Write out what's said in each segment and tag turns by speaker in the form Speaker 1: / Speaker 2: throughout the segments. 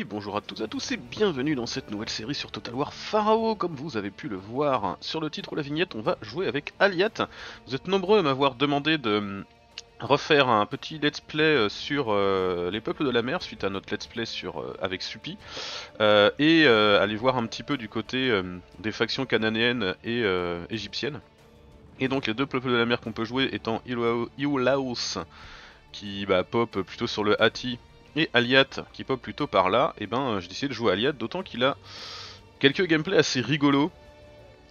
Speaker 1: Bonjour à toutes et à tous et bienvenue dans cette nouvelle série sur Total War Pharaoh. Comme vous avez pu le voir sur le titre ou la vignette, on va jouer avec Aliat. Vous êtes nombreux à m'avoir demandé de refaire un petit let's play euh, sur euh, les peuples de la mer suite à notre let's play sur, euh, avec Supi et aller voir un petit peu du côté des factions cananéennes et égyptiennes. Et donc les deux peuples de la mer qu'on peut jouer étant Iulaos qui bah, pop plutôt sur le Hati et Aliat qui pop plutôt par là, et ben euh, j'ai décidé de jouer Aliat, d'autant qu'il a quelques gameplays assez rigolos,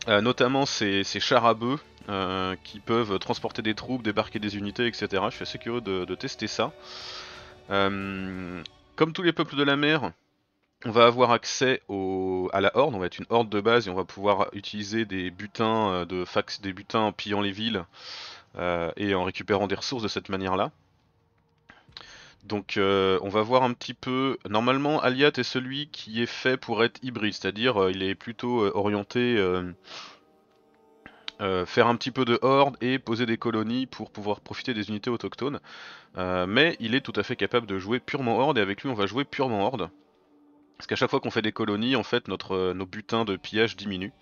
Speaker 1: euh, notamment ses, ses chars à bœufs euh, qui peuvent transporter des troupes, débarquer des unités, etc. Je suis assez curieux de, tester ça. Comme tous les peuples de la mer, on va avoir accès à la horde, on va être une horde de base et on va pouvoir utiliser des butins de fax, des butins en pillant les villes et en récupérant des ressources de cette manière-là. Donc euh, on va voir un petit peu. Normalement, Aliat est celui qui est fait pour être hybride, c'est-à-dire euh, il est plutôt euh, orienté faire un petit peu de horde et poser des colonies pour pouvoir profiter des unités autochtones. Mais il est tout à fait capable de jouer purement horde et avec lui on va jouer purement horde. Parce qu'à chaque fois qu'on fait des colonies, en fait notre, nos butins de pillage diminuent.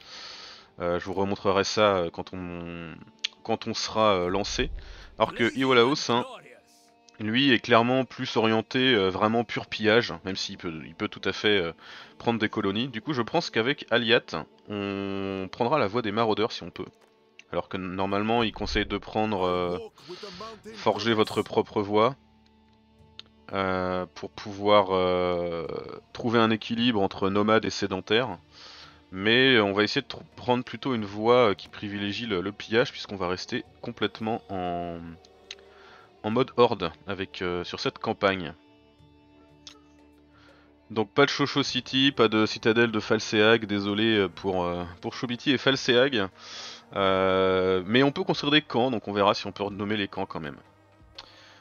Speaker 1: Je vous remontrerai ça quand on, quand on sera lancé. Alors que Iolaos, hein, lui est clairement plus orienté euh, vraiment pur pillage, même s'il peut, tout à fait euh, prendre des colonies. Du coup, je pense qu'avec Aliat, on prendra la voie des maraudeurs si on peut. Alors que normalement, il conseille de prendre euh, forger votre propre voie pour pouvoir trouver un équilibre entre nomade et sédentaire. Mais on va essayer de prendre plutôt une voie qui privilégie le pillage puisqu'on va rester complètement en, en mode horde avec euh, sur cette campagne. Donc pas de Chocho City, pas de citadelle de Falseag, désolé euh, pour, euh, pour Chobiti et Falseag. Euh, mais on peut construire des camps, donc on verra si on peut renommer les camps quand même.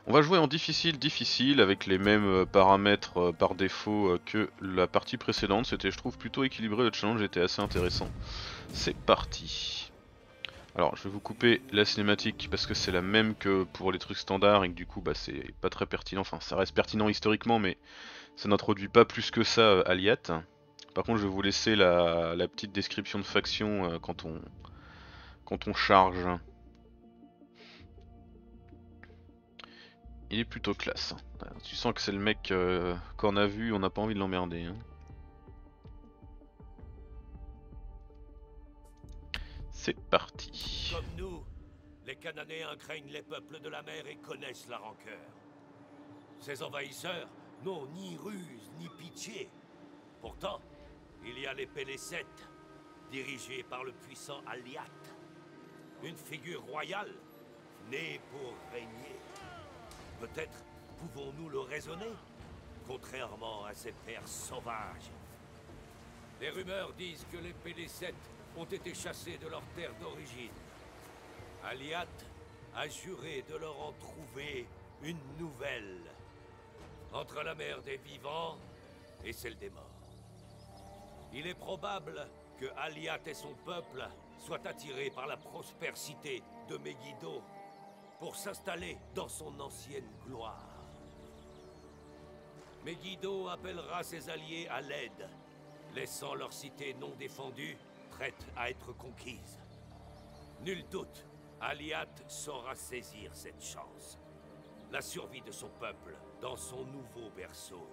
Speaker 1: On va jouer en difficile, difficile, avec les mêmes paramètres par défaut que la partie précédente. C'était, je trouve, plutôt équilibré, le challenge était assez intéressant. C'est parti. Alors, je vais vous couper la cinématique parce que c'est la même que pour les trucs standards et que du coup, bah, c'est pas très pertinent. Enfin, ça reste pertinent historiquement, mais ça n'introduit pas plus que ça euh, Aliat. Par contre, je vais vous laisser la, petite description de faction euh, quand on quand on charge. Il est plutôt classe. Tu sens que c'est le mec euh, qu'on a vu, on n'a pas envie de l'emmerder. hein. C'est parti.
Speaker 2: Comme nous, les Cananéens craignent les peuples de la mer et connaissent la rancœur. Ces envahisseurs n'ont ni ruse ni pitié. Pourtant, il y a les Pélécètes, dirigés par le puissant Aliat. Une figure royale, née pour régner. Peut-être pouvons-nous le raisonner, contrairement à ces pères sauvages. Les rumeurs disent que les Pélécètes ont été chassés de leur terre d'origine. Aliat a juré de leur en trouver une nouvelle. Entre la mer des vivants et celle des morts. Il est probable que Aliat et son peuple soient attirés par la prospérité de Megiddo pour s'installer dans son ancienne gloire. Megiddo appellera ses alliés à l'aide, laissant leur cité non défendue prête à être conquise. Nul doute, Aliat saura saisir cette chance. La survie de son peuple dans son nouveau berceau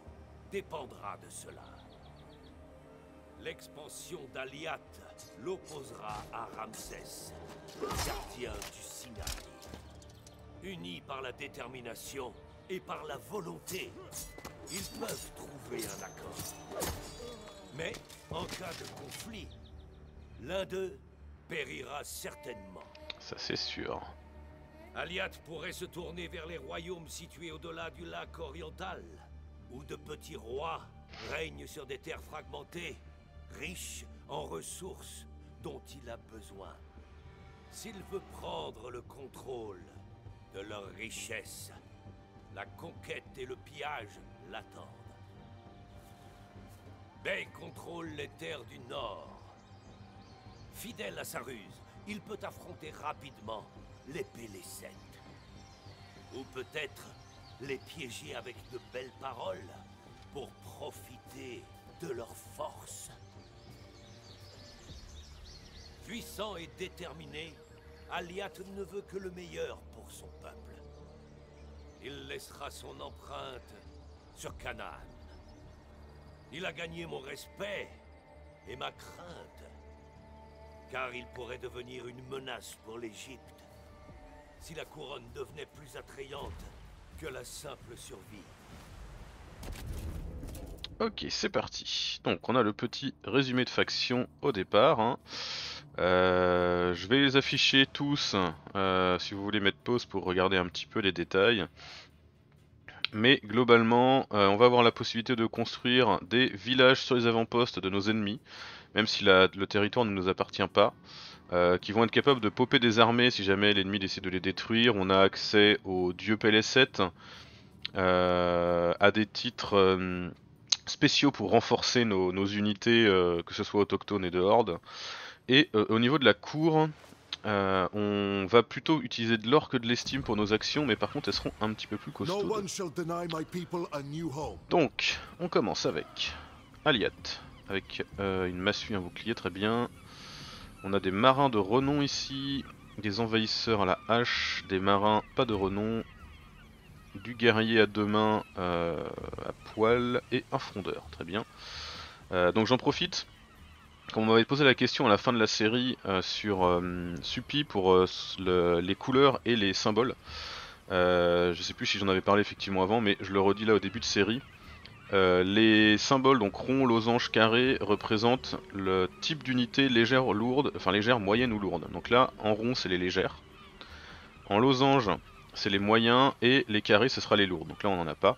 Speaker 2: dépendra de cela. L'expansion d'Aliat l'opposera à Ramsès, gardien du Sinaï. Unis par la détermination et par la volonté, ils peuvent trouver un accord. Mais en cas de conflit, l'un d'eux périra certainement.
Speaker 1: Ça c'est sûr.
Speaker 2: Aliat pourrait se tourner vers les royaumes situés au-delà du lac oriental, où de petits rois règnent sur des terres fragmentées, riches en ressources dont il a besoin. S'il veut prendre le contrôle de leurs richesses, la conquête et le pillage l'attendent. Bey contrôle les terres du nord. Fidèle à sa ruse, il peut affronter rapidement les Pélécètes. Ou peut-être les piéger avec de belles paroles pour profiter de leur force. Puissant et déterminé, Aliat ne veut que le meilleur pour son peuple. Il laissera son empreinte sur Canaan. Il a gagné mon respect et ma crainte, car il pourrait devenir une menace pour l'Égypte si la couronne devenait plus attrayante que la simple survie.
Speaker 1: Ok, c'est parti. Donc on a le petit résumé de faction au départ. hein. Euh, je vais les afficher tous euh, si vous voulez mettre pause pour regarder un petit peu les détails. Mais globalement, euh, on va avoir la possibilité de construire des villages sur les avant-postes de nos ennemis, même si la- le territoire ne nous appartient pas, euh, qui vont être capables de popper des armées si jamais l'ennemi décide de les détruire. On a accès aux dieux PL7, euh, à des titres euh, spéciaux pour renforcer nos, nos unités, que ce soit autochtones et de horde. Et au niveau de la cour, euh, on va plutôt utiliser de l'or que de l'estime pour nos actions, mais par contre elles seront un petit peu plus costaudes. Donc, on commence avec Aliat, avec euh, une massue, un bouclier, très bien. On a des marins de renom ici, des envahisseurs à la hache, des marins pas de renom, du guerrier à deux mains euh, à poil et un frondeur, très bien. Euh, donc j'en profite, comme on m'avait posé la question à la fin de la série sur Suppi pour le- les couleurs et les symboles. Je sais plus si j'en avais parlé effectivement avant, mais je le redis là au début de série. Euh, les symboles, donc rond, losange, carré, représentent le type d'unité légère, lourde, enfin légère, moyenne ou lourde. Donc là, en rond, c'est les légères. En losange, c'est les moyens, et les carrés, ce sera les lourds. Donc là, on n'en a pas.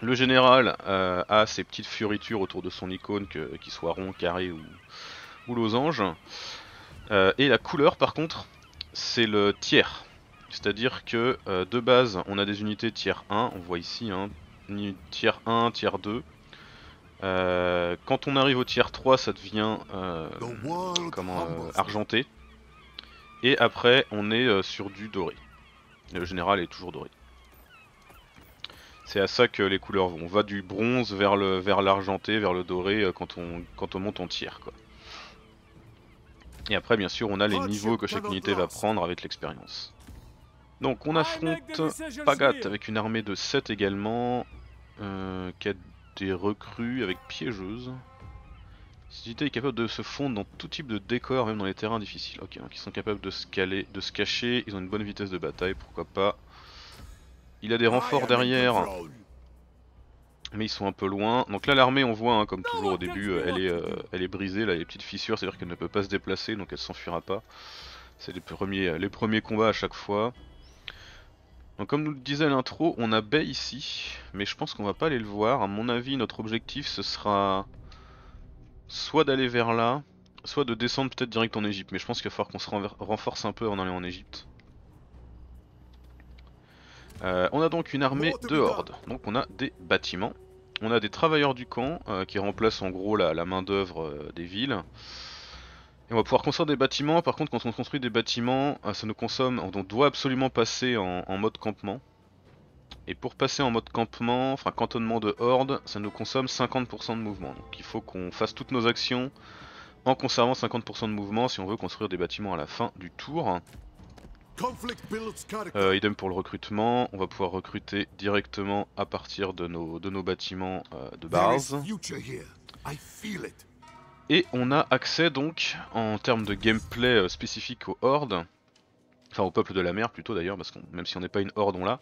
Speaker 1: Le général euh, a ses petites fioritures autour de son icône, qu'il soit rond, carré ou, losange. Euh, et la couleur, par contre, c'est le tiers. C'est-à-dire que de base, on a des unités tiers 1, on voit ici, hein, ni- tiers 1, tiers 2. Euh, quand on arrive au tiers 3, ça devient euh, comment, euh, argenté. Et après, on est sur du doré. Le général est toujours doré. C'est à ça que les couleurs vont. On va du bronze vers le vers l'argenté, vers le doré quand on quand on monte en tiers quoi. Et après bien sûr on a les niveaux que chaque unité va prendre avec l'expérience. Donc on affronte Pagat avec une armée de 7 également, euh, qui a des recrues avec piégeuses. Cette unité est capable de se fondre dans tout type de décor, même dans les terrains difficiles. Ok, donc ils sont capables de se, caler, de se cacher, ils ont une bonne vitesse de bataille, pourquoi pas. Il a des renforts derrière, mais ils sont un peu loin. Donc là l'armée on voit, hein, comme toujours au début, elle, est, euh, elle est brisée, là, il y a des petites fissures, c'est-à-dire qu'elle ne peut pas se déplacer, donc elle s'enfuira pas. C'est les premiers, les premiers combats à chaque fois. Donc comme nous le disait l'intro, on a Bay ici, mais je pense qu'on va pas aller le voir. À mon avis, notre objectif ce sera soit d'aller vers là, soit de descendre peut-être direct en Égypte. Mais je pense qu'il va falloir qu'on se renforce un peu avant d'aller en Égypte. Euh, on a donc une armée de horde, donc on a des bâtiments. On a des travailleurs du camp euh, qui remplacent en gros la, la main d'œuvre des villes. Et on va pouvoir construire des bâtiments, par contre quand on construit des bâtiments, euh, ça nous consomme, on doit absolument passer en, en mode campement. Et pour passer en mode campement, enfin cantonnement de horde, ça nous consomme 50% de mouvement. Donc il faut qu'on fasse toutes nos actions en conservant 50% de mouvement si on veut construire des bâtiments à la fin du tour. Euh, idem pour le recrutement, on va pouvoir recruter directement à partir de nos, de nos bâtiments euh, de base. Et on a accès donc en termes de gameplay euh, spécifique aux hordes, enfin au peuple de la mer plutôt d'ailleurs, parce que même si on n'est pas une horde on l'a,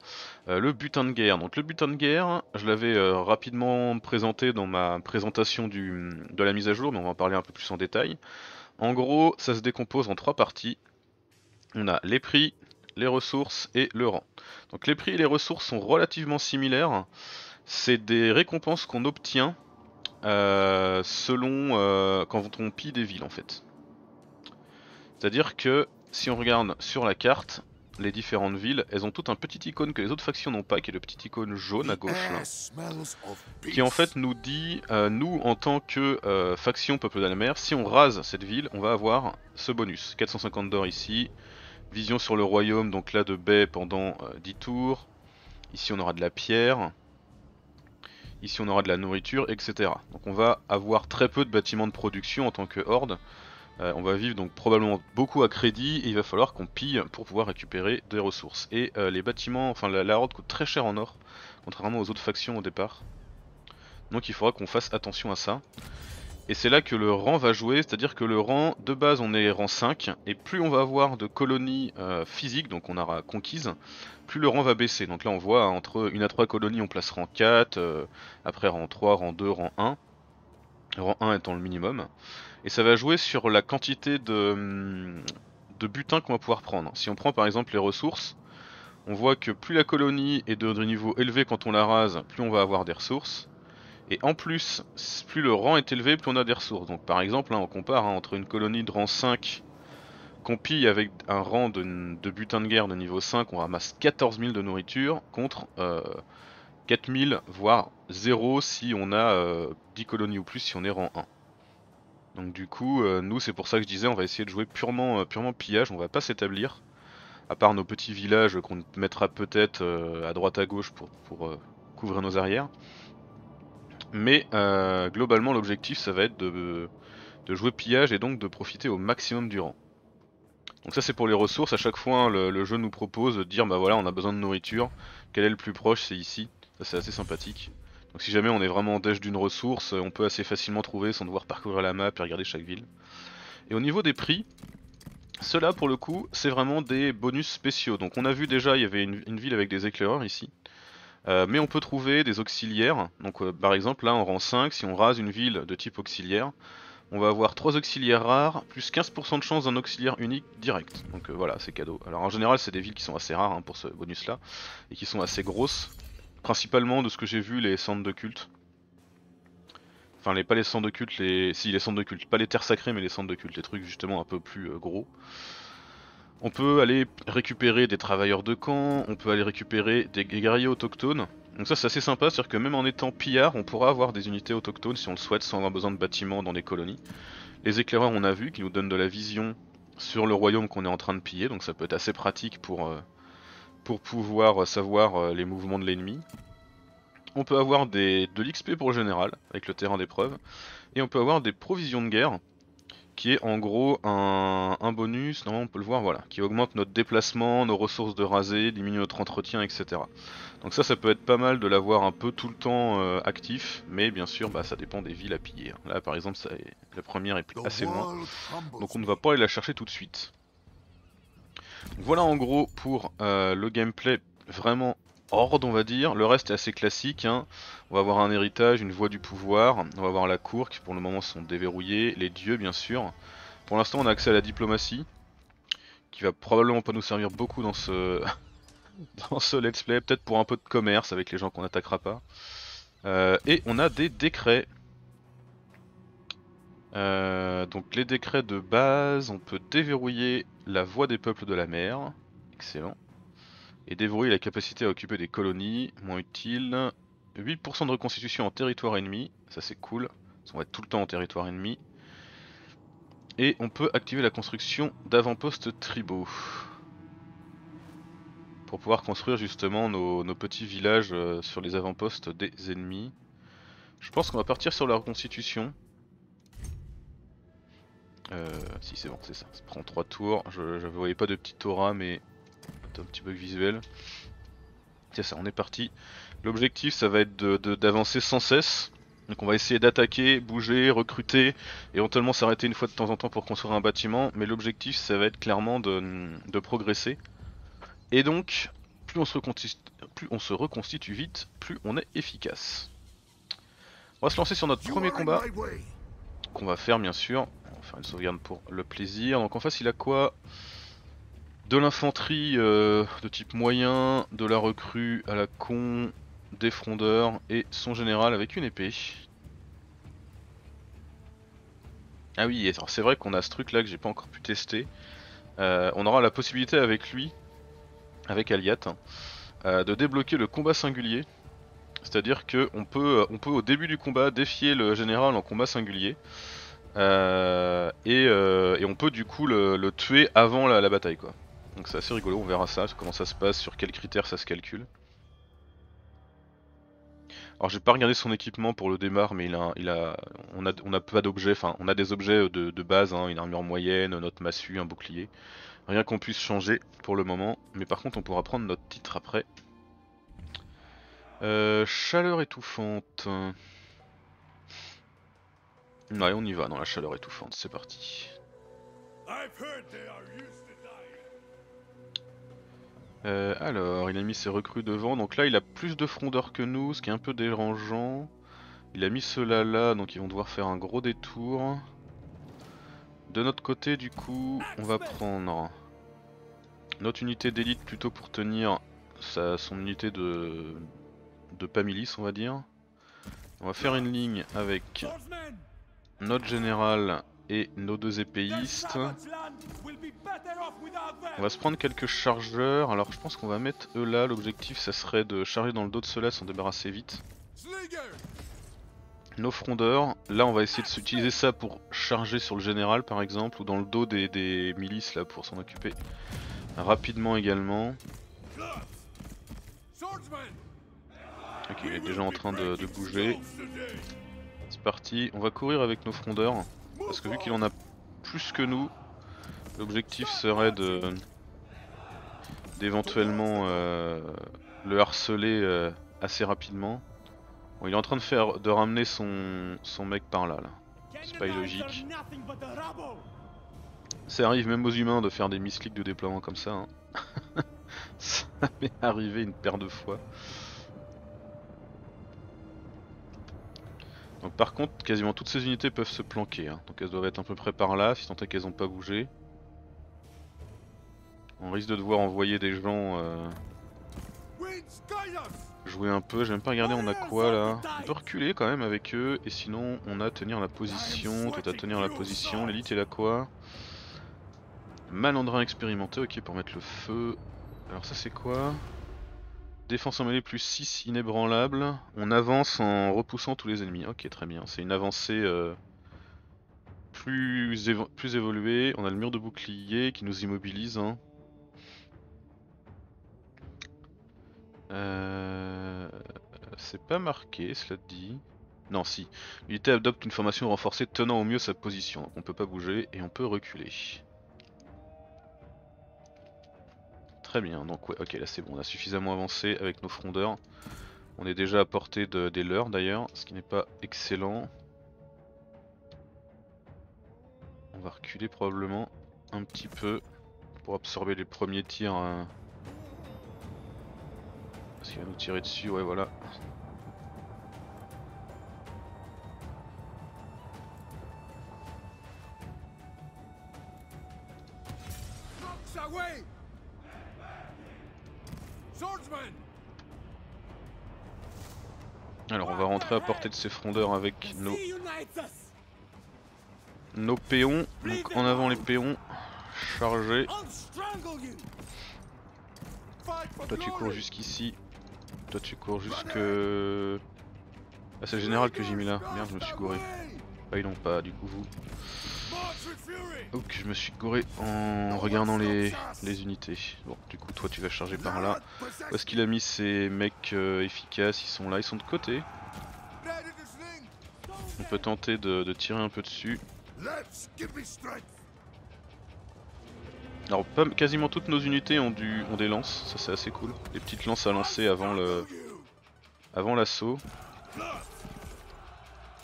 Speaker 1: euh, le butin de guerre. Donc le butin de guerre, je l'avais euh, rapidement présenté dans ma présentation de la mise à jour, mais on va en parler un peu plus en détail. En gros, ça se décompose en trois parties. On a les prix, les ressources et le rang. Donc les prix et les ressources sont relativement similaires. C'est des récompenses qu'on obtient euh, selon euh, quand on pille des villes en fait. C'est-à-dire que si on regarde sur la carte, les différentes villes, elles ont toutes un petit icône que les autres factions n'ont pas, qui est le petit icône jaune à gauche qui en fait nous dit, euh, nous en tant que faction Peuple de la Mer, si on rase cette ville, on va avoir ce bonus. 450 d'or ici, vision sur le royaume, donc là de baie pendant euh, 10 tours. Ici on aura de la pierre. Ici on aura de la nourriture, etc. Donc on va avoir très peu de bâtiments de production en tant que horde. Euh, on va vivre donc probablement beaucoup à crédit et il va falloir qu'on pille pour pouvoir récupérer des ressources. Et euh, les bâtiments, enfin la, la horde coûte très cher en or, contrairement aux autres factions au départ. Donc il faudra qu'on fasse attention à ça. Et c'est là que le rang va jouer, c'est-à-dire que le rang de base on est rang 5, et plus on va avoir de colonies euh, physiques, donc on aura conquises, plus le rang va baisser. Donc là on voit hein, entre 1 à 3 colonies on place rang 4, euh, après rang 3, rang 2, rang 1, rang 1 étant le minimum. Et ça va jouer sur la quantité de, hum, de butin qu'on va pouvoir prendre. Si on prend par exemple les ressources, on voit que plus la colonie est de niveau élevé quand on la rase, plus on va avoir des ressources. Et en plus, plus le rang est élevé, plus on a des ressources. Donc par exemple, là, on compare hein, entre une colonie de rang 5 qu'on pille avec un rang de, butin de guerre de niveau 5, on ramasse 14 000 de nourriture, contre euh, 4 000, voire 0 si on a euh, 10 colonies ou plus si on est rang 1. Donc du coup, euh, nous c'est pour ça que je disais, on va essayer de jouer purement, euh, purement pillage, on va pas s'établir. À part nos petits villages qu'on mettra peut-être euh, à droite à gauche pour, euh, couvrir nos arrières. Mais euh, globalement l'objectif ça va être de, jouer pillage et donc de profiter au maximum du rang. Donc ça c'est pour les ressources, à chaque fois le, jeu nous propose de dire bah voilà on a besoin de nourriture, quel est le plus proche? C'est ici, ça c'est assez sympathique. Donc si jamais on est vraiment en dèche d'une ressource, on peut assez facilement trouver sans devoir parcourir la map et regarder chaque ville. Et au niveau des prix, ceux-là pour le coup c'est vraiment des bonus spéciaux. Donc on a vu déjà il y avait une ville avec des éclaireurs ici. Euh, mais on peut trouver des auxiliaires, donc euh, par exemple là en rang 5, si on rase une ville de type auxiliaire, on va avoir 3 auxiliaires rares, plus 15% de chance d'un auxiliaire unique direct. Donc euh, voilà, c'est cadeau. Alors en général c'est des villes qui sont assez rares hein, pour ce bonus là, et qui sont assez grosses, principalement de ce que j'ai vu les centres de culte. Enfin les, pas les centres de culte, les... si les centres de culte, pas les terres sacrées mais les centres de culte, les trucs justement un peu plus gros. On peut aller récupérer des travailleurs de camp, on peut aller récupérer des guerriers autochtones. Donc ça c'est assez sympa, c'est-à-dire que même en étant pillard, on pourra avoir des unités autochtones si on le souhaite sans avoir besoin de bâtiments dans des colonies. Les éclaireurs on a vu, qui nous donnent de la vision sur le royaume qu'on est en train de piller, donc ça peut être assez pratique pour, euh, pouvoir savoir euh, les mouvements de l'ennemi. On peut avoir des, de l'XP pour le général, avec le terrain d'épreuve, et on peut avoir des provisions de guerre, qui est en gros un, bonus, normalement on peut le voir, voilà, qui augmente notre déplacement, nos ressources de rasé, diminue notre entretien, etc. Donc ça, ça peut être pas mal de l'avoir un peu tout le temps euh, actif, mais bien sûr, bah, ça dépend des villes à piller. Là, par exemple, ça la première est assez loin, donc on ne va pas aller la chercher tout de suite. Voilà en gros pour euh, le gameplay vraiment horde on va dire, le reste est assez classique, hein. on va avoir un héritage, une voie du pouvoir, on va avoir la cour qui pour le moment sont déverrouillés, les dieux bien sûr. Pour l'instant on a accès à la diplomatie, qui va probablement pas nous servir beaucoup dans ce, dans ce let's play, peut-être pour un peu de commerce avec les gens qu'on n'attaquera pas. Euh, et on a des décrets. Euh, donc les décrets de base, on peut déverrouiller la voie des peuples de la mer, excellent et déverrouiller la capacité à occuper des colonies, moins utile. 8% de reconstitution en territoire ennemi, ça c'est cool, on va être tout le temps en territoire ennemi. Et on peut activer la construction d'avant-postes tribaux. Pour pouvoir construire justement nos, petits villages euh, sur les avant-postes des ennemis. Je pense qu'on va partir sur la reconstitution. Euh, si c'est bon, c'est ça, ça prend 3 tours. Je ne voyais pas de petit aura mais un petit bug visuel. Tiens ça, on est parti. L'objectif ça va être d'avancer de, de, sans cesse. Donc on va essayer d'attaquer, bouger, recruter, éventuellement s'arrêter une fois de temps en temps pour construire un bâtiment. Mais l'objectif ça va être clairement de, de, progresser. Et donc, plus on, se plus on se reconstitue vite, plus on est efficace. On va se lancer sur notre premier combat. Qu'on va faire bien sûr. On va faire une sauvegarde pour le plaisir. Donc en face il a quoi? De l'infanterie euh, de type moyen, de la recrue à la con, des frondeurs et son général avec une épée. Ah oui, c'est vrai qu'on a ce truc là que j'ai pas encore pu tester. Euh, on aura la possibilité avec lui, avec Aliat, hein, euh, de débloquer le combat singulier. C'est-à-dire que on peut, on peut au début du combat défier le général en combat singulier. Et, on peut du coup le, le tuer avant la, la bataille quoi. Donc c'est assez rigolo, on verra ça, comment ça se passe, sur quels critères ça se calcule. Alors j'ai pas regardé son équipement pour le démarre, mais il a, il a, on a, pas d'objets, on a des objets de, de base, hein, une armure moyenne, notre massue, un bouclier. Rien qu'on puisse changer pour le moment, mais par contre on pourra prendre notre titre après. Euh, chaleur étouffante. Ouais, on y va dans la chaleur étouffante, c'est parti.
Speaker 2: I've heard they are used to die.
Speaker 1: Euh, alors, il a mis ses recrues devant, donc là il a plus de frondeurs que nous, ce qui est un peu dérangeant. Il a mis ceux-là là, donc ils vont devoir faire un gros détour. De notre côté, du coup, on va prendre notre unité d'élite plutôt pour tenir sa, son unité de, de pas milice, on va dire. On va faire une ligne avec notre général et nos deux épéistes. On va se prendre quelques chargeurs, alors je pense qu'on va mettre eux là, l'objectif ça serait de charger dans le dos de ceux-là, s'en débarrasser vite. Nos frondeurs, là on va essayer de s'utiliser ça pour charger sur le général par exemple, ou dans le dos des, milices là pour s'en occuper. Rapidement également. Ok, il est déjà en train de bouger. C'est parti, on va courir avec nos frondeurs, parce que vu qu'il en a plus que nous, l'objectif serait d'éventuellement euh, le harceler euh, assez rapidement. Il est en train de faire de ramener son, mec par là. là. C'est pas illogique. Ça arrive même aux humains de faire des misclics de déploiement comme ça. hein. ça m'est arrivé une paire de fois. Donc par contre, quasiment toutes ces unités peuvent se planquer. hein. Donc elles doivent être à peu près par là, si tant est qu'elles ont pas bougé. On risque de devoir envoyer des gens euh, jouer un peu. J'ai même pas regardé on a quoi là? On peut reculer quand même avec eux. Et sinon on a tenir la position. Toi t'as tenir la position. L'élite elle a quoi? Malandrin expérimenté, ok pour mettre le feu. Alors ça c'est quoi? Défense en mêlée plus 6 inébranlable. On avance en repoussant tous les ennemis. Ok très bien. C'est une avancée euh, plus évoluée. On a le mur de bouclier qui nous immobilise. hein. Euh, C'est pas marqué, cela dit. Non, si. L'unité adopte une formation renforcée tenant au mieux sa position. On peut pas bouger et on peut reculer. Très bien, donc ok, là c'est bon, on a suffisamment avancé avec nos frondeurs. On est déjà à portée de- des leurs d'ailleurs, ce qui n'est pas excellent. On va reculer probablement un petit peu pour absorber les premiers tirs. euh, Parce qu'il va nous tirer dessus, ouais voilà. Alors on va rentrer à portée de ces frondeurs avec nos, nos péons. Donc en avant les péons. Chargés. Toi tu cours jusqu'ici. Toi tu cours jusque... Ah c'est le général que j'ai mis là. Merde je me suis gouré. Ah ils l'ont pas du coup vous. Ok je me suis gouré en regardant les, les unités. Bon du coup toi tu vas charger par là. Est-ce qu'il a mis ses mecs euh, efficaces? Ils sont là, ils sont de côté. On peut tenter de, de tirer un peu dessus. Alors quasiment toutes nos unités ont, du, ont des lances, ça c'est assez cool. Des petites lances à lancer avant le avant l'assaut.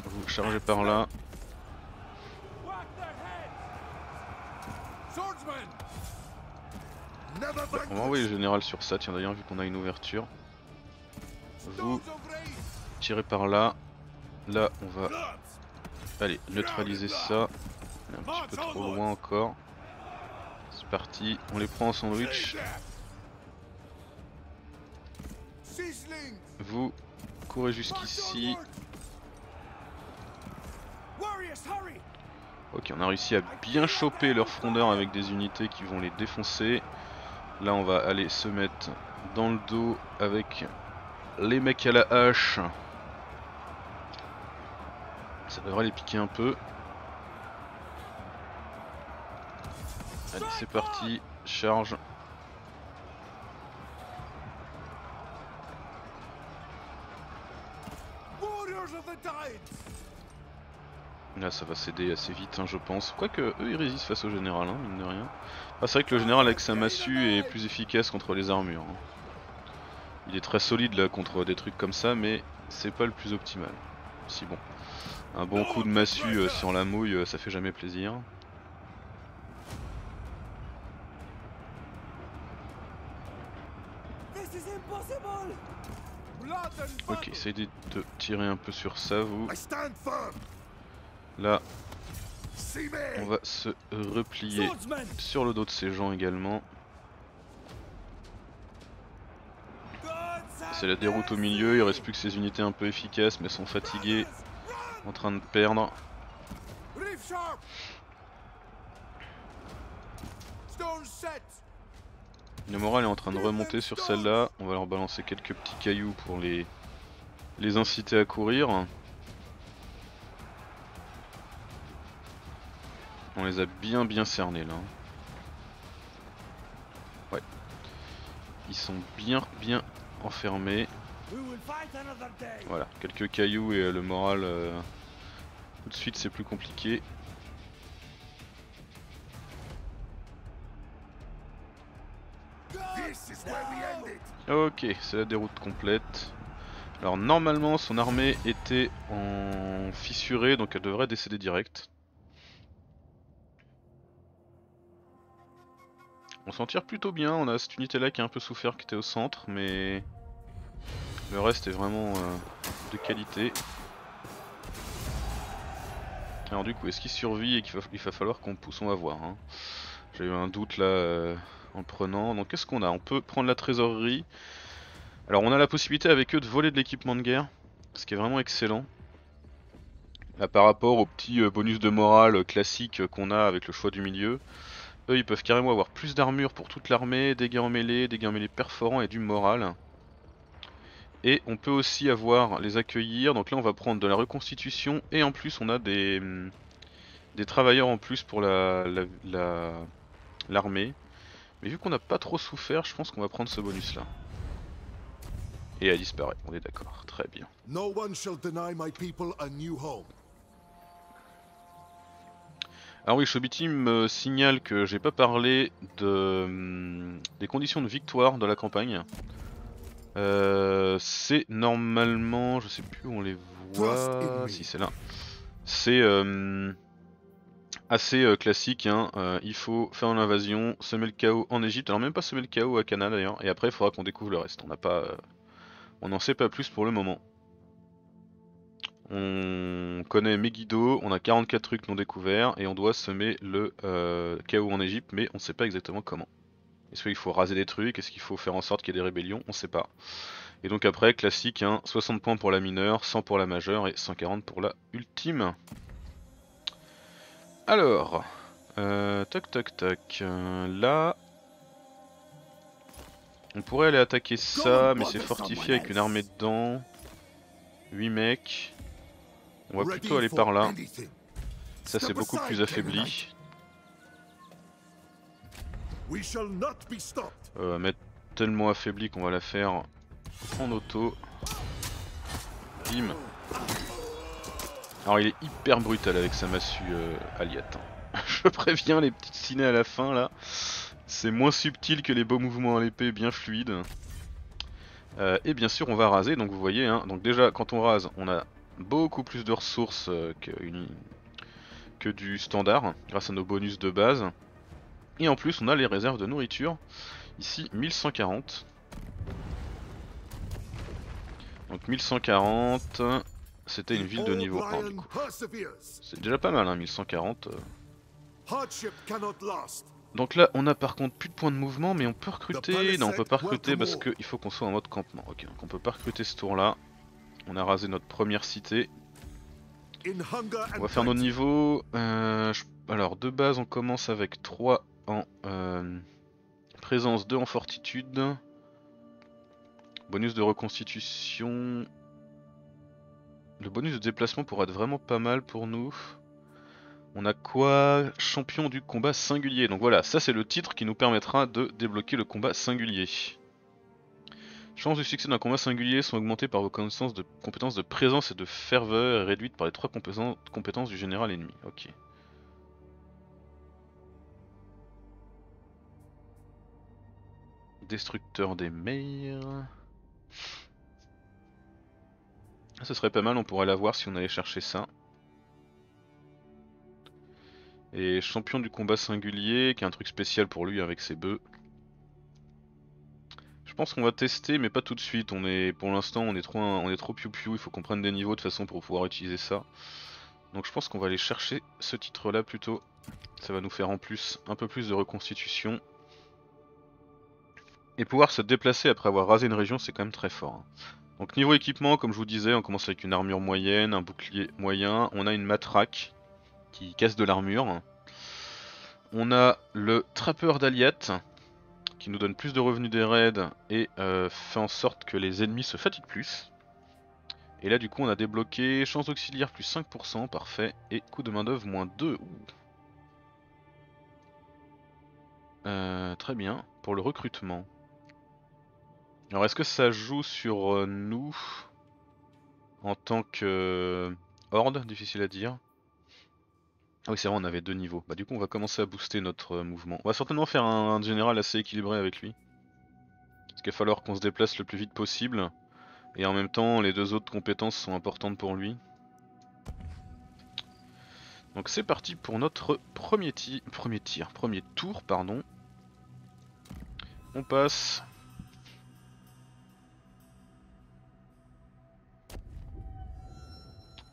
Speaker 1: Vous chargez par là. On va envoyer le général sur ça, tiens d'ailleurs vu qu'on a une ouverture. Vous tirez par là. Là on va aller neutraliser ça. Un petit peu trop loin encore. Parti, on les prend en sandwich. Vous courez jusqu'ici. Ok, on a réussi à bien choper leurs frondeurs avec des unités qui vont les défoncer. Là, on va aller se mettre dans le dos avec les mecs à la hache. Ça devrait les piquer un peu. Allez, c'est parti, charge. Là ça va céder assez vite hein, je pense. Quoique eux ils résistent face au général, hein, mine de rien. Ah, c'est vrai que le général avec sa massue est plus efficace contre les armures. hein. Il est très solide là contre des trucs comme ça mais c'est pas le plus optimal. Si bon. Un bon coup de massue euh, sur la mouille euh, ça fait jamais plaisir. Ok, essayez de tirer un peu sur ça vous. Là on va se replier sur le dos de ces gens également. C'est la déroute au milieu, il reste plus que ces unités un peu efficaces mais sont fatiguées, en train de perdre.
Speaker 3: Stone set!
Speaker 1: Le moral est en train de remonter sur celle-là, on va leur balancer quelques petits cailloux pour les, inciter à courir. On les a bien bien cernés là. Ouais. Ils sont bien bien enfermés. Voilà, quelques cailloux et euh, le moral euh, tout de suite c'est plus compliqué. Ok, c'est la déroute complète. Alors normalement son armée était en fissurée donc elle devrait décéder direct. On s'en tire plutôt bien, on a cette unité là qui a un peu souffert qui était au centre mais le reste est vraiment euh, de qualité. Alors du coup est-ce qu'il survit et qu'il va, falloir qu'on pousse, on va voir. hein. J'ai eu un doute là euh, en prenant. Donc qu'est-ce qu'on a? On peut prendre la trésorerie. Alors on a la possibilité avec eux de voler de l'équipement de guerre, ce qui est vraiment excellent. Par rapport au petit euh, bonus de morale classique qu'on a avec le choix du milieu, eux ils peuvent carrément avoir plus d'armure pour toute l'armée, dégâts en mêlée, dégâts en mêlée perforants et du moral. Et on peut aussi avoir les accueillir, donc là on va prendre de la reconstitution et en plus on a des, hum, des travailleurs en plus pour la la- la- l'armée. Mais vu qu'on n'a pas trop souffert, je pense qu'on va prendre ce bonus là. Et elle disparaît, on est d'accord, très bien.
Speaker 3: No one shall deny my people a new home.
Speaker 1: Alors oui, Shobiti me signale que j'ai pas parlé de, hum, des conditions de victoire de la campagne. Euh, c'est normalement, je sais plus où on les voit, si c'est là. C'est euh, assez euh, classique, hein. euh, il faut faire une invasion, semer le chaos en Égypte, alors même pas semer le chaos à Cana d'ailleurs, et après il faudra qu'on découvre le reste, on euh, n'en sait pas plus pour le moment. On connaît Megiddo, on a 44 trucs non découverts et on doit semer le chaos en Égypte, mais on sait pas exactement comment. Est-ce qu'il faut raser des trucs? Est-ce qu'il faut faire en sorte qu'il y ait des rébellions? On sait pas. Et donc après, classique, hein, 60 points pour la mineure, 100 pour la majeure et 140 pour la ultime. Alors, euh, tac tac tac, euh, là... On pourrait aller attaquer ça, mais c'est fortifié avec une armée dedans. 8 mecs. On va plutôt aller par là. Ça c'est beaucoup plus affaibli. Euh, mettre tellement affaibli qu'on va la faire en auto. Bim. Alors il est hyper brutal avec sa massue euh, Aliat. hein. Je préviens les petites ciné à la fin là. C'est moins subtil que les beaux mouvements à l'épée bien fluides. Euh, et bien sûr on va raser, donc vous voyez, hein, donc déjà quand on rase on a beaucoup plus de ressources euh, que, que du standard grâce à nos bonus de base. Et en plus on a les réserves de nourriture. Ici 1140. Donc 1140, c'était une ville de niveau 1 du
Speaker 3: O'Brien
Speaker 1: coup.
Speaker 3: perseveres.
Speaker 1: C'est déjà pas mal hein, 1140. euh. Donc là on a par contre plus de points de mouvement mais on peut recruter. Non on peut pas recruter parce qu'il faut qu'on soit en mode campement. Ok donc on peut pas recruter ce tour là. On a rasé notre première cité. On va faire nos niveaux. euh, je- Alors de base on commence avec 3 en euh, présence, 2 en fortitude. Bonus de reconstitution. Le bonus de déplacement pourrait être vraiment pas mal pour nous. On a quoi? Champion du combat singulier. Donc voilà, ça c'est le titre qui nous permettra de débloquer le combat singulier. Chances du succès d'un combat singulier sont augmentées par vos connaissances de compétences de présence et de ferveur réduites par les trois compétences, compétences du général ennemi. Ok. Destructeur des mers. Ce serait pas mal, on pourrait l'avoir si on allait chercher ça. Et champion du combat singulier, qui est un truc spécial pour lui avec ses bœufs. Je pense qu'on va tester, mais pas tout de suite. On est, pour l'instant, on est trop, on est trop piou piou. Il faut qu'on prenne des niveaux de façon pour pouvoir utiliser ça. Donc je pense qu'on va aller chercher ce titre-là plutôt. Ça va nous faire en plus un peu plus de reconstitution. Et pouvoir se déplacer après avoir rasé une région, c'est quand même très fort. hein. Donc niveau équipement, comme je vous disais, on commence avec une armure moyenne, un bouclier moyen, on a une matraque qui casse de l'armure. On a le trappeur d'Aliat qui nous donne plus de revenus des raids et euh, fait en sorte que les ennemis se fatiguent plus. Et là du coup on a débloqué chance d'auxiliaire plus 5%, parfait, et coût de main d'œuvre moins 2. Ouh. Euh, très bien, pour le recrutement. Alors est-ce que ça joue sur euh, nous en tant que euh, horde Difficile à dire? Ah oui c'est vrai on avait deux niveaux. Bah du coup on va commencer à booster notre euh, mouvement. On va certainement faire un, général assez équilibré avec lui. Parce qu'il va falloir qu'on se déplace le plus vite possible. Et en même temps les deux autres compétences sont importantes pour lui. Donc c'est parti pour notre premier, premier tir, premier tour pardon. On passe.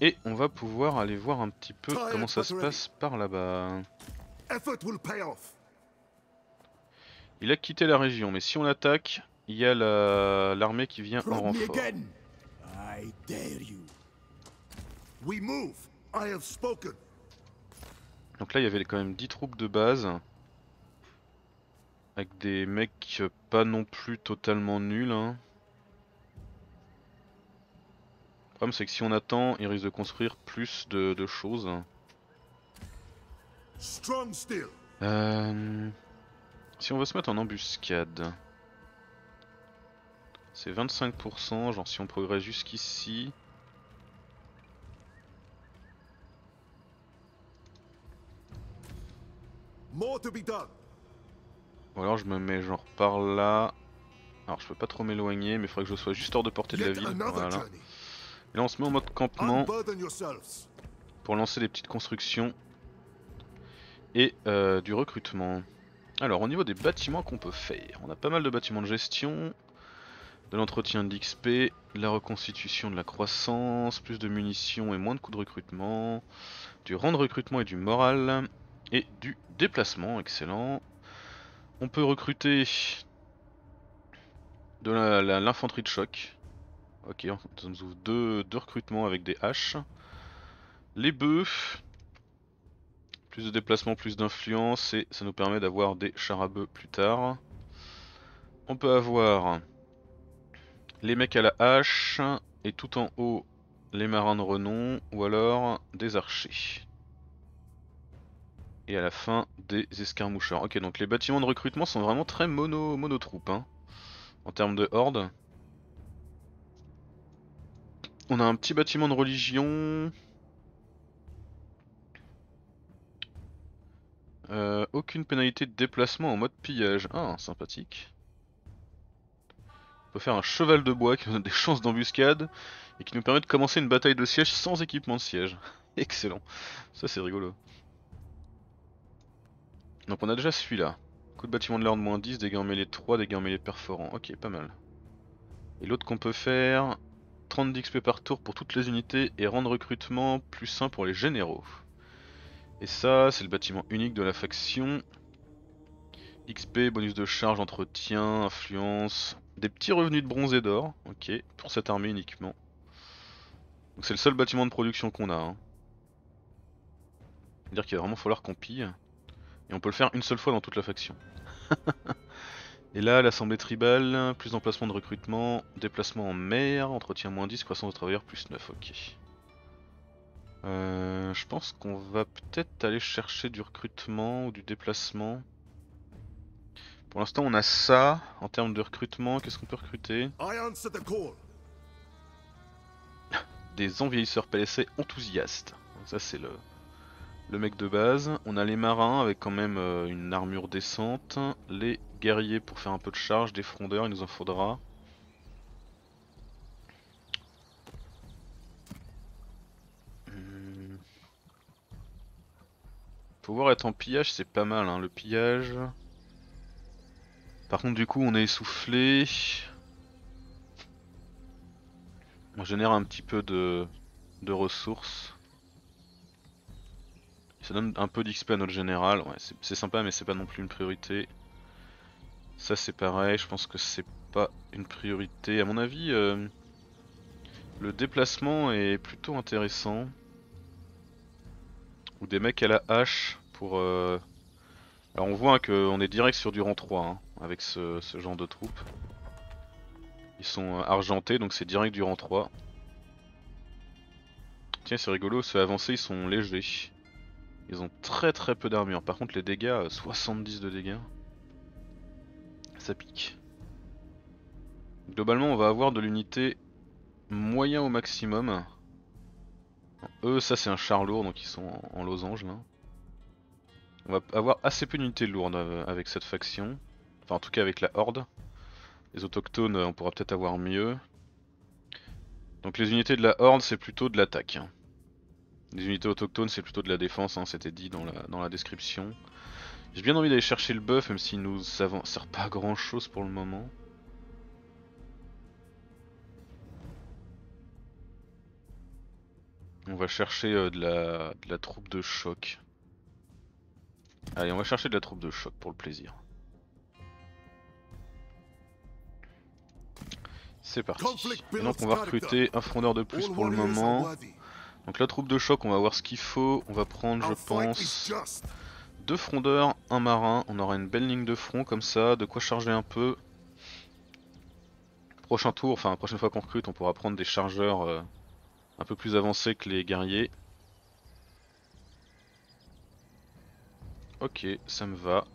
Speaker 1: Et on va pouvoir aller voir un petit peu comment ça se passe par là-bas. Il a quitté la région, mais si on attaque, il y a la- l'armée qui vient en renfort. Donc là il y avait quand même 10 troupes de base. Avec des mecs pas non plus totalement nuls. Hein. Le problème c'est que si on attend, ils risquent de construire plus de, de choses.
Speaker 3: Strong still.
Speaker 1: Euh, Si on veut se mettre en embuscade, c'est 25%, genre si on progresse jusqu'ici. Ou alors je me mets genre par là. Alors je peux pas trop m'éloigner, mais il faudrait que je sois juste hors de portée de la ville. Voilà. Et là on se met en mode campement pour lancer des petites constructions et euh, du recrutement. Alors au niveau des bâtiments qu'on peut faire, on a pas mal de bâtiments de gestion, de l'entretien de l'XP, de la reconstitution de la croissance, plus de munitions et moins de coûts de recrutement, du rang de recrutement et du moral, et du déplacement, excellent. On peut recruter de l'infanterie de choc. Ok, ça nous ouvre deux, recrutements avec des haches. Les bœufs. Plus de déplacement, plus d'influence et ça nous permet d'avoir des chars à bœufs plus tard. On peut avoir les mecs à la hache et tout en haut les marins de renom ou alors des archers. Et à la fin des escarmoucheurs. Ok donc les bâtiments de recrutement sont vraiment très mono, monotroupes hein, en termes de horde. On a un petit bâtiment de religion. Euh, aucune pénalité de déplacement en mode pillage. Ah, sympathique. On peut faire un cheval de bois qui nous donne des chances d'embuscade et qui nous permet de commencer une bataille de siège sans équipement de siège. Excellent. Ça c'est rigolo. Donc on a déjà celui-là. Coup de bâtiment de l'ordre moins 10, dégâts en mêlée 3, dégâts en mêlée perforants. Ok, pas mal. Et l'autre qu'on peut faire, 30 d'XP par tour pour toutes les unités et rang de recrutement plus 1 pour les généraux. Et ça, c'est le bâtiment unique de la faction. XP, bonus de charge, entretien, influence, des petits revenus de bronze et d'or, ok, pour cette armée uniquement. C'est le seul bâtiment de production qu'on a. Hein. dire qu'il va vraiment falloir qu'on pille. Et on peut le faire une seule fois dans toute la faction. et là, l'assemblée tribale, plus d'emplacement de recrutement, déplacement en mer, entretien moins 10, croissance de travailleurs plus 9, ok. Euh, je pense qu'on va peut-être aller chercher du recrutement ou du déplacement Pour l'instant, on a ça. En termes de recrutement, qu'est-ce qu'on peut recruter? Des envahisseurs PLC enthousiastes. Donc ça, c'est le, le mec de base. On a les marins avec quand même euh, une armure décente. Les guerriers pour faire un peu de charge. Des frondeurs, il nous en faudra. Hmm. Pouvoir être en pillage, c'est pas mal. Hein. Le pillage. Par contre, du coup, on est essoufflé. On génère un petit peu de, de ressources. Ça donne un peu d'XP à notre général. Ouais, c'est- sympa, mais c'est pas non plus une priorité. Ça, c'est pareil. Je pense que c'est pas une priorité. À mon avis, euh, le déplacement est plutôt intéressant. Ou des mecs à la hache pour. euh, Alors, on voit qu'on est direct sur du rang 3 hein, avec ce, ce genre de troupes. Ils sont euh, argentés, donc c'est direct du rang 3. Tiens, c'est rigolo, ceux avancés ils sont légers. Ils ont très très peu d'armure. Par contre, les dégâts, euh, 70 de dégâts. Ça pique. Globalement, on va avoir de l'unité moyen au maximum. Eux, ça c'est un char lourd, donc ils sont en, losange là. On va avoir assez peu d'unités lourdes euh, avec cette faction. Enfin, en tout cas avec la horde. Les autochtones, euh, on pourra peut-être avoir mieux. Donc les unités de la horde, c'est plutôt de l'attaque. Les unités autochtones, c'est plutôt de la défense, hein, c'était dit dans la, dans la description. J'ai bien envie d'aller chercher le buff, même s'il nous sert pas à grand chose pour le moment. On va chercher euh, de, la, de la troupe de choc. Allez, on va chercher de la troupe de choc pour le plaisir. C'est parti. Et donc on va recruter un frondeur de plus pour le moment. Donc la troupe de choc, on va voir ce qu'il faut. On va prendre, je pense, deux frondeurs, un marin. On aura une belle ligne de front comme ça, de quoi charger un peu. Prochain tour, enfin la prochaine fois qu'on recrute, on pourra prendre des chargeurs euh, un peu plus avancés que les guerriers. Ok, ça me va.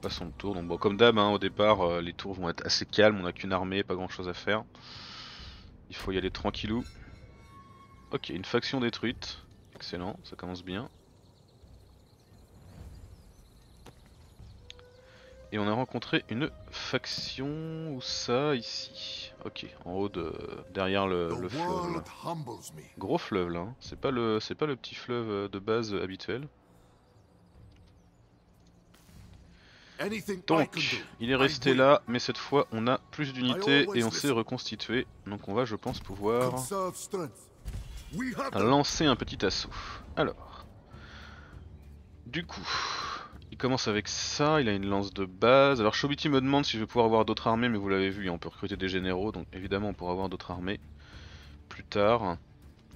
Speaker 1: Passons le tour. Donc bon, comme d'hab, hein, au départ, euh, les tours vont être assez calmes. On a qu'une armée, pas grand chose à faire. Il faut y aller tranquillou. Ok, une faction détruite. Excellent, ça commence bien. Et on a rencontré une faction où ça ici. Ok, en haut de derrière le, fleuve. là. Gros fleuve là, hein. c'est pas le c'est pas le petit fleuve euh, de base habituel. Donc, il est resté là, mais cette fois on a plus d'unités et on s'est reconstitué. Donc on va je pense pouvoir Lancer un petit assaut. Alors, du coup, il commence avec ça, il a une lance de base. Alors Shobiti me demande si je vais pouvoir avoir d'autres armées, mais vous l'avez vu, on peut recruter des généraux, donc évidemment on pourra avoir d'autres armées plus tard,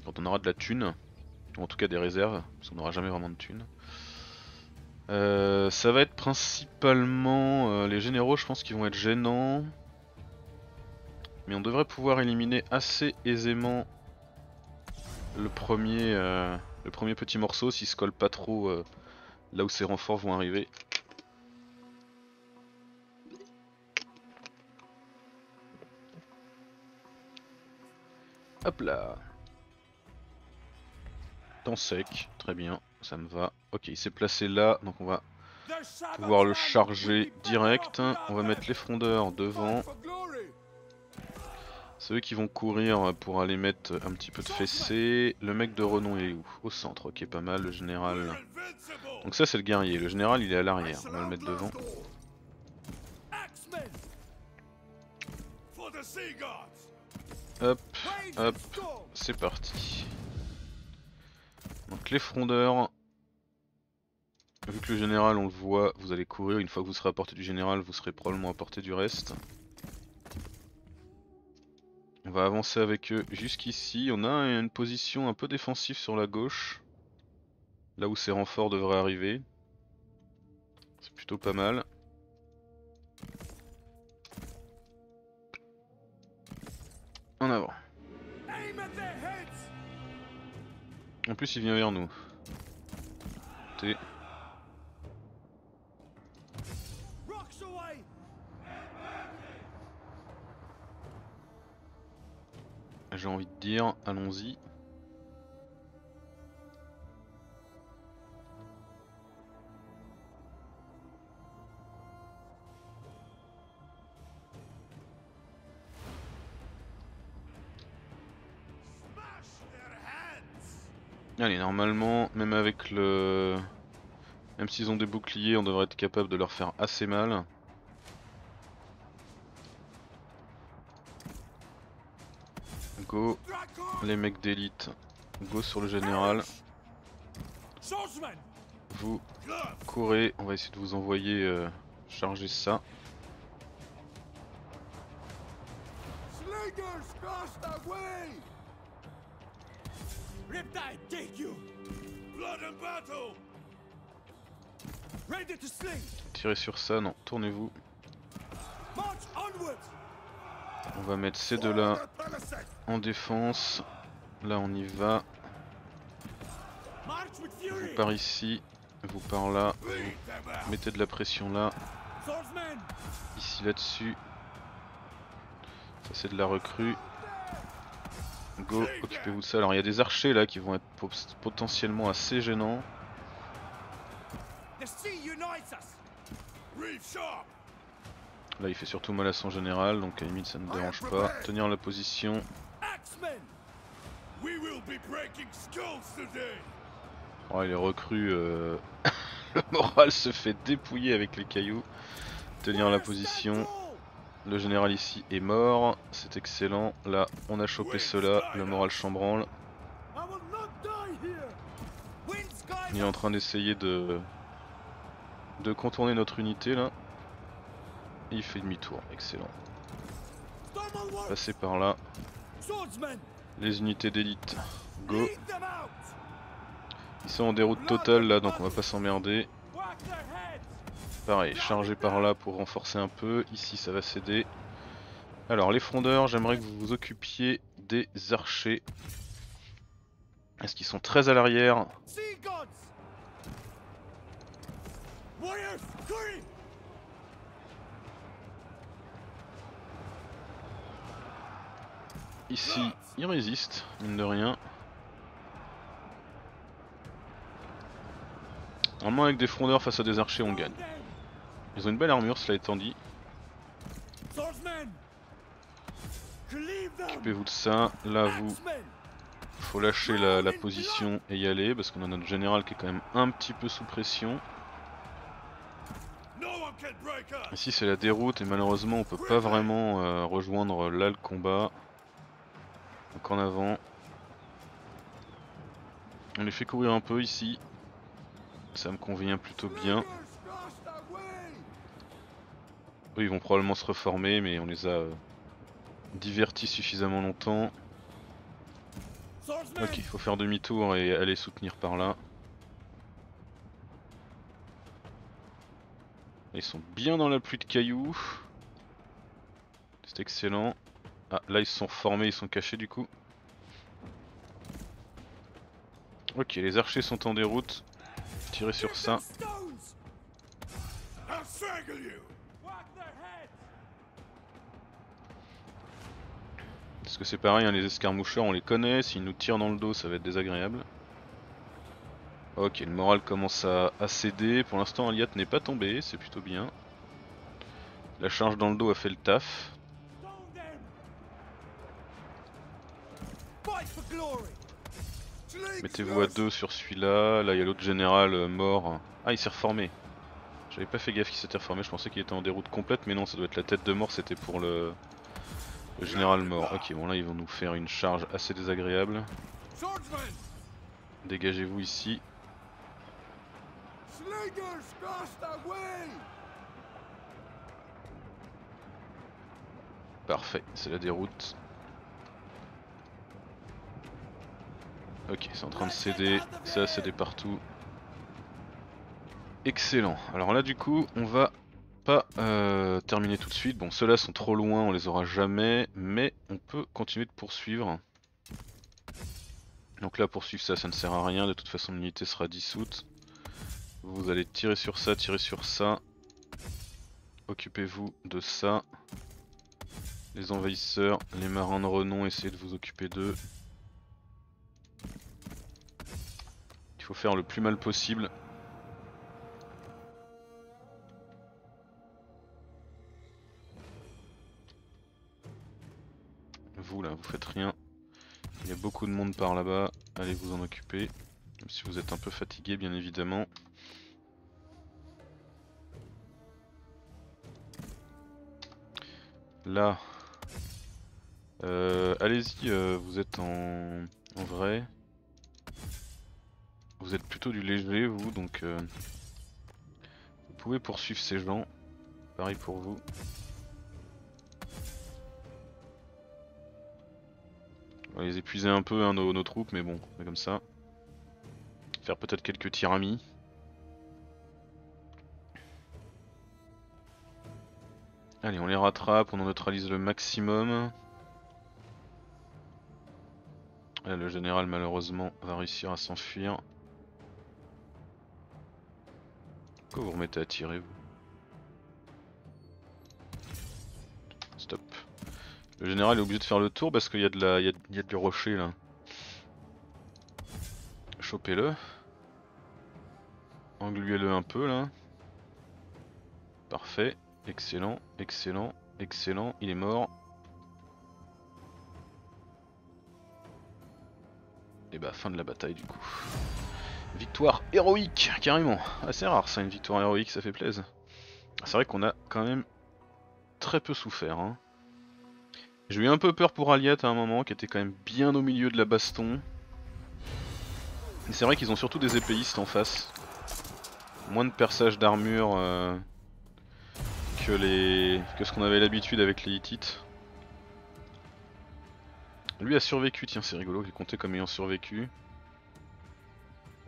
Speaker 1: quand on aura de la thune, ou en tout cas des réserves, parce qu'on n'aura jamais vraiment de thune. Euh, ça va être principalement euh, les généraux, je pense qu'ils vont être gênants. Mais on devrait pouvoir éliminer assez aisément le premier, euh, le premier petit morceau s'il se colle pas trop euh, là où ses renforts vont arriver. Hop là. Temps sec, très bien, ça me va. Ok, il s'est placé là, donc on va pouvoir le charger direct. On va mettre les frondeurs devant. Ceux qui vont courir pour aller mettre un petit peu de fessée. Le mec de renom il est où? Au centre, ok pas mal, le général. Donc ça c'est le guerrier, le général il est à l'arrière, on va le mettre devant. Hop, hop, c'est parti. Donc les frondeurs. Vu que le général on le voit, vous allez courir, une fois que vous serez à portée du général, vous serez probablement à portée du reste. On va avancer avec eux jusqu'ici, on a une position un peu défensive sur la gauche. Là où ces renforts devraient arriver. C'est plutôt pas mal. En avant. En plus il vient vers nous. J'ai envie de dire, allons-y. Allez, normalement, même avec le... Même s'ils ont des boucliers, on devrait être capable de leur faire assez mal. Les mecs d'élite. Go sur le général. Vous courez, on va essayer de vous envoyer euh, charger ça. Tirez sur ça, non, tournez-vous. On va mettre ces deux là en défense. Là on y va. Vous par ici, vous par là. Mettez de la pression là. Ici là-dessus. Ça c'est de la recrue. Go, occupez-vous de ça. Alors il y a des archers là qui vont être po- potentiellement assez gênants.
Speaker 4: The sea unites us!
Speaker 1: Là il fait surtout mal à son général, donc à la limite ça ne dérange pas. Tenir la position. Oh, les recrues, euh, le moral se fait dépouiller avec les cailloux. Tenir la position. Le général ici est mort, c'est excellent. Là on a chopé cela, le moral chambranle. Il est en train d'essayer de de contourner notre unité là. Et il fait demi-tour, excellent. Passer par là, les unités d'élite, go. Ils sont en déroute totale là donc on va pas s'emmerder. Pareil, charger par là pour renforcer un peu. Ici ça va céder. Alors les frondeurs, j'aimerais que vous vous occupiez des archers. Est-ce qu'ils sont très à l'arrière? Ici, ils résistent, mine de rien. Normalement avec des frondeurs face à des archers on gagne. Ils ont une belle armure, cela étant dit. Occupez-vous de ça. Là vous,
Speaker 4: Axemen!
Speaker 1: faut lâcher la, position et y aller parce qu'on a notre général qui est quand même un petit peu sous pression. Ici c'est la déroute et malheureusement on peut pas vraiment euh, rejoindre là le combat. Donc en avant. On les fait courir un peu ici. Ça me convient plutôt bien. Eux ils vont probablement se reformer mais on les a euh, divertis suffisamment longtemps. Ok, il faut faire demi-tour et aller soutenir par là. Ils sont bien dans la pluie de cailloux. C'est excellent. Ah, là ils se sont formés, ils sont cachés du coup. Ok, les archers sont en déroute. Tirez sur ça. Parce que c'est pareil, hein, les escarmoucheurs on les connaît, s'ils nous tirent dans le dos ça va être désagréable. Ok, le moral commence à, à céder. Pour l'instant Aliat n'est pas tombé, c'est plutôt bien. La charge dans le dos a fait le taf. Mettez-vous à deux sur celui-là. Là, il y a l'autre général euh, mort. Ah, il s'est reformé. J'avais pas fait gaffe qu'il s'était reformé. Je pensais qu'il était en déroute complète, mais non, ça doit être la tête de mort. C'était pour le... le général mort. Ok, bon là, ils vont nous faire une charge assez désagréable. Dégagez-vous ici. Parfait, c'est la déroute. Ok, c'est en train de céder. Ça a cédé partout. Excellent. Alors là, du coup, on va pas euh, terminer tout de suite. Bon, ceux-là sont trop loin, on les aura jamais. Mais on peut continuer de poursuivre. Donc là, poursuivre ça, ça ne sert à rien. De toute façon, l'unité sera dissoute. Vous allez tirer sur ça, tirer sur ça. occupez-vous de ça. Les envahisseurs, les marins de renom, essayez de vous occuper d'eux. Faut faire le plus mal possible. Vous là, vous faites rien. Il y a beaucoup de monde par là-bas, allez vous en occuper. Même si vous êtes un peu fatigué bien évidemment. Là, euh, allez-y, euh, vous êtes en... en vrai. Vous êtes plutôt du léger vous, donc euh, vous pouvez poursuivre ces gens. Pareil pour vous. On va les épuiser un peu hein, nos, nos troupes, mais bon, c'est comme ça. Faire peut-être quelques tiramis. Allez, on les rattrape, on en neutralise le maximum. Là, le général malheureusement va réussir à s'enfuir. Pourquoi vous remettez à tirer vous Stop. Le général est obligé de faire le tour parce qu'il y a de la, il y a, y a du rocher là. Chopez-le. Engluez-le un peu là. Parfait. Excellent, excellent, excellent. Il est mort. Et bah fin de la bataille du coup. Victoire héroïque, carrément. Assez rare ça, une victoire héroïque, ça fait plaisir. C'est vrai qu'on a quand même très peu souffert. Hein. J'ai eu un peu peur pour Aliat à un moment, qui était quand même bien au milieu de la baston. C'est vrai qu'ils ont surtout des épéistes en face. Moins de perçage d'armure euh, que, les... que ce qu'on avait l'habitude avec les Hittites. Lui a survécu, tiens c'est rigolo, il compté comme ayant survécu.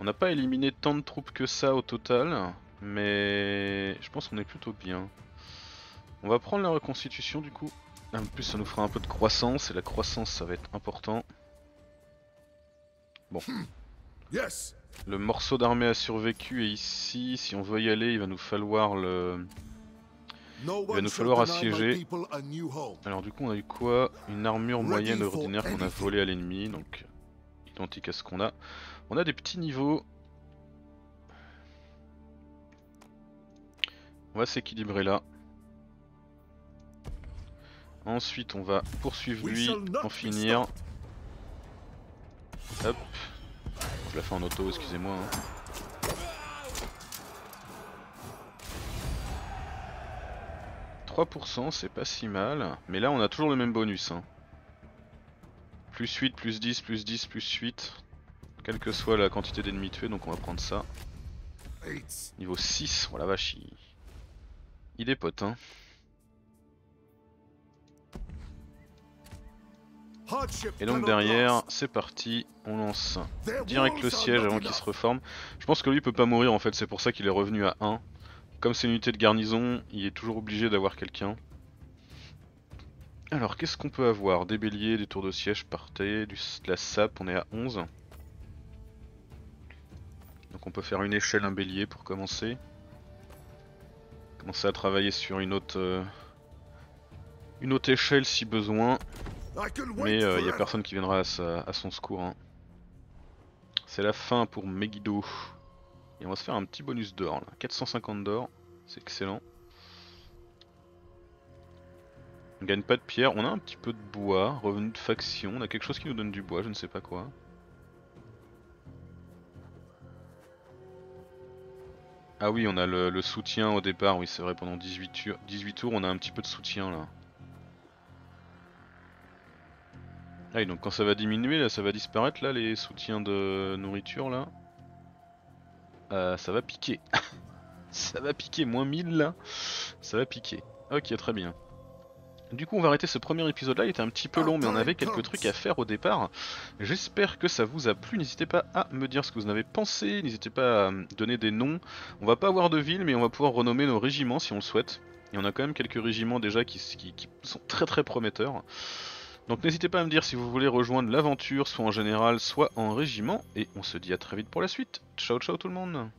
Speaker 1: On n'a pas éliminé tant de troupes que ça au total, mais je pense qu'on est plutôt bien. On va prendre la reconstitution du coup. En plus ça nous fera un peu de croissance, et la croissance ça va être important. Bon.
Speaker 3: Yes.
Speaker 1: Le morceau d'armée a survécu et ici, si on veut y aller, il va nous falloir le...
Speaker 3: No
Speaker 1: va nous falloir assiéger. Alors du coup on a eu quoi? Une armure moyenne ordinaire qu'on a volée à l'ennemi, donc identique à ce qu'on a. On a des petits niveaux. On va s'équilibrer là. Ensuite on va poursuivre lui, en finir. Hop. Je la fais en auto, excusez-moi. hein. 3% c'est pas si mal, mais là on a toujours le même bonus. Hein. Plus 8, plus 10, plus 10, plus 8. Quelle que soit la quantité d'ennemis tués, donc on va prendre ça. Niveau 6, oh la vache, il... il est pote hein. Et donc derrière, c'est parti, on lance direct le siège avant qu'il se reforme. Je pense que lui peut pas mourir en fait, c'est pour ça qu'il est revenu à 1. Comme c'est une unité de garnison, il est toujours obligé d'avoir quelqu'un. Alors qu'est-ce qu'on peut avoir? Des béliers, des tours de siège partez, de la sape, on est à 11. Donc on peut faire une échelle, un bélier pour commencer. Commencer à travailler sur une autre, euh, une autre échelle si besoin. Mais il n'y a personne qui viendra à son secours. hein. C'est la fin pour Megiddo. Et on va se faire un petit bonus d'or là. 450 d'or, c'est excellent. On gagne pas de pierre, on a un petit peu de bois, revenu de faction, on a quelque chose qui nous donne du bois, je ne sais pas quoi. Ah oui, on a le, soutien au départ, oui c'est vrai, pendant 18, tu- 18 tours on a un petit peu de soutien là. Ah donc quand ça va diminuer là, ça va disparaître là les soutiens de nourriture là? Euh, ça va piquer. ça va piquer, moins 1000 là. Ça va piquer. Ok très bien. Du coup on va arrêter ce premier épisode là, il était un petit peu long mais on avait quelques trucs à faire au départ. J'espère que ça vous a plu, n'hésitez pas à me dire ce que vous en avez pensé, n'hésitez pas à donner des noms. On va pas avoir de ville mais on va pouvoir renommer nos régiments si on le souhaite. Et on a quand même quelques régiments déjà qui, qui- qui sont très très prometteurs. Donc n'hésitez pas à me dire si vous voulez rejoindre l'aventure, soit en général, soit en régiment, et on se dit à très vite pour la suite. Ciao ciao tout le monde